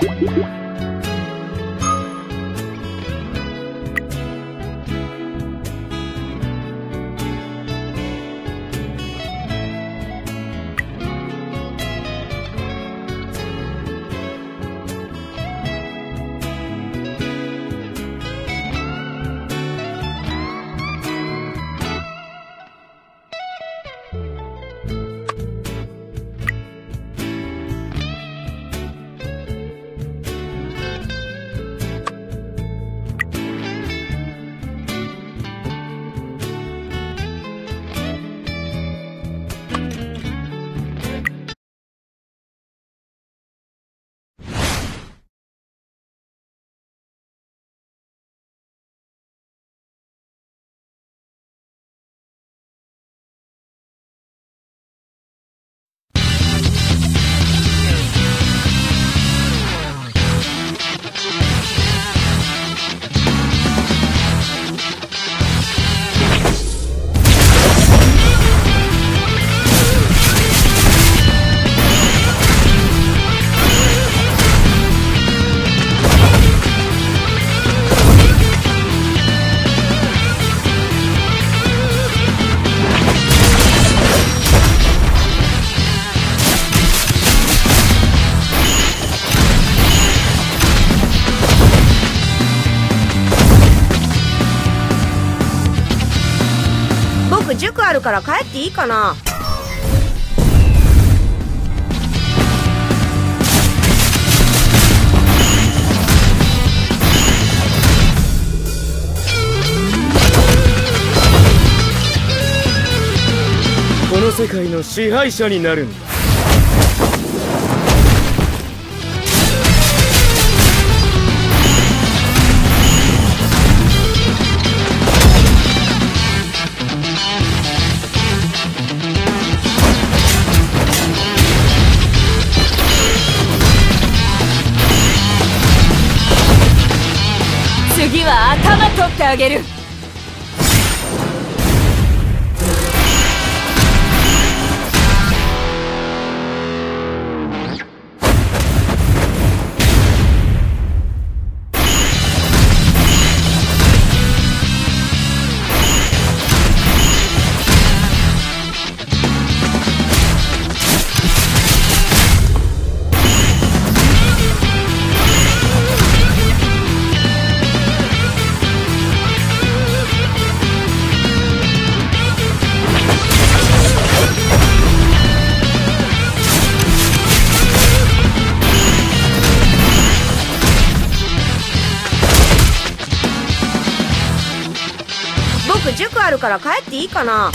Thank you. 僕塾あるから帰っていいかな。この世界の支配者になるんだ。次は頭取ってあげる。塾あるから帰っていいかな。